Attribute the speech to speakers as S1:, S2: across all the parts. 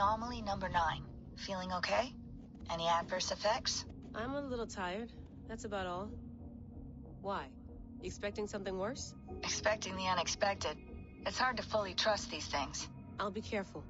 S1: anomaly number nine. Feeling okay? Any adverse effects?
S2: I'm a little tired. That's about all. Why? Expecting something worse?
S1: Expecting the unexpected. It's hard to fully trust these things.
S2: I'll be careful.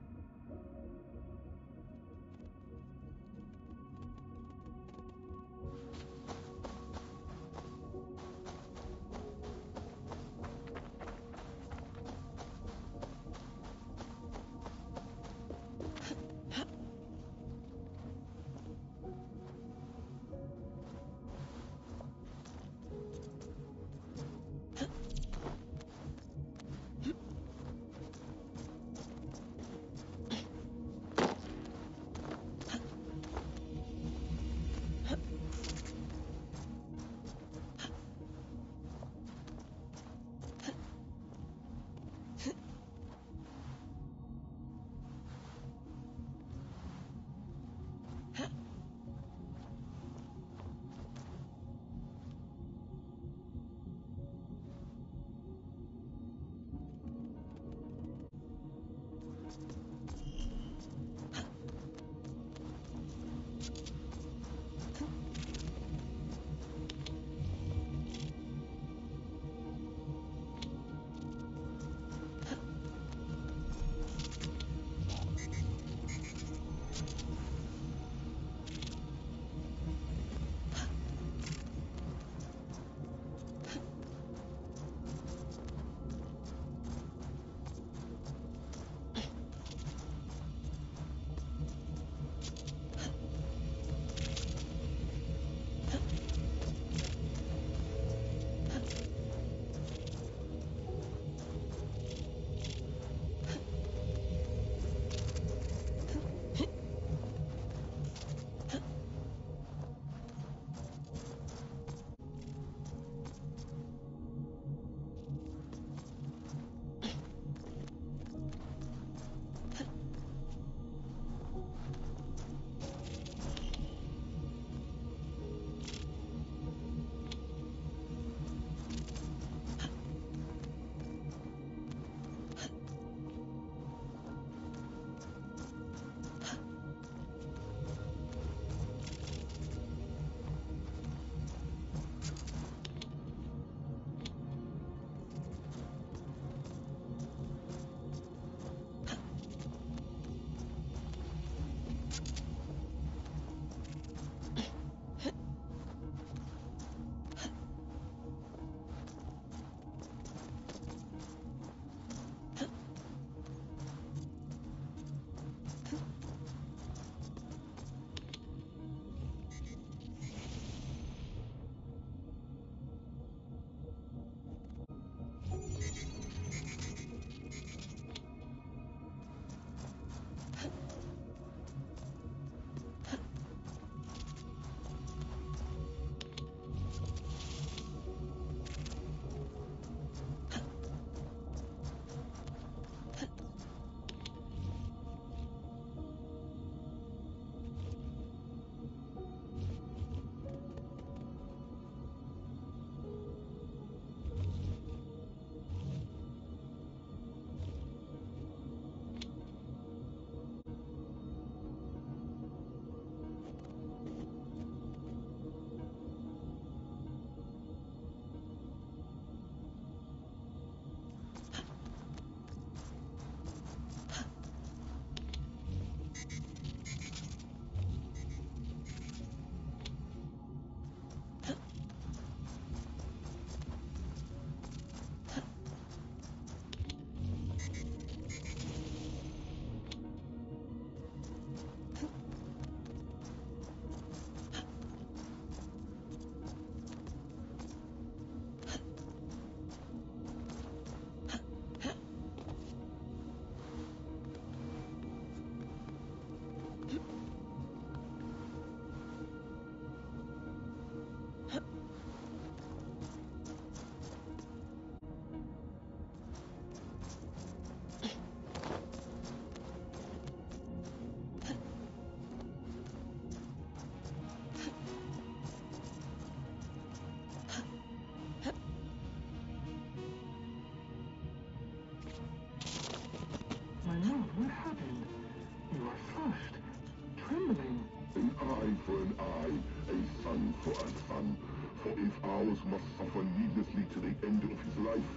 S2: and I a son for a son.
S3: For if ours must suffer needlessly to the end of his life,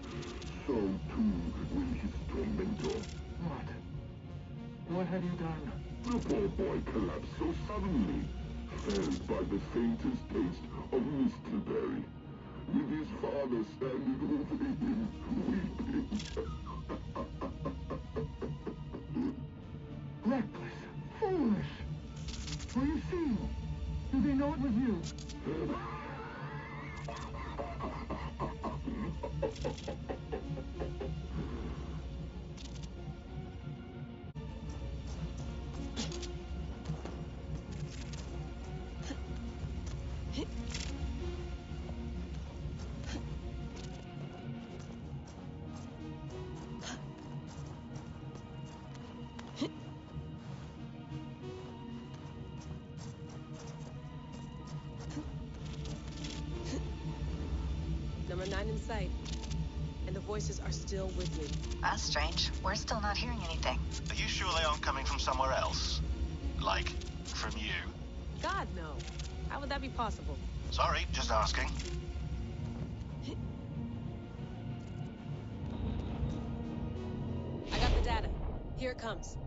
S3: so too will his tormentor.
S4: What? What have you done?
S3: The poor boy collapsed so suddenly, felled by the faintest taste of mistleberry. With his father standing over him, weeping.
S4: They know it was you?
S2: Sight. And the voices are still with me.
S1: That's ah, strange. We're still not hearing anything.
S5: Are you sure they aren't coming from somewhere else? Like, from you?
S2: God, no. How would that be possible?
S5: Sorry, just asking.
S2: I got the data. Here it comes.